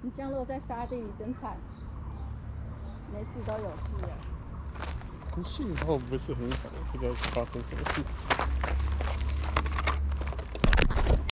你降落在沙地里真惨，没事都有事了。信号不是很好，不知道发生什么事。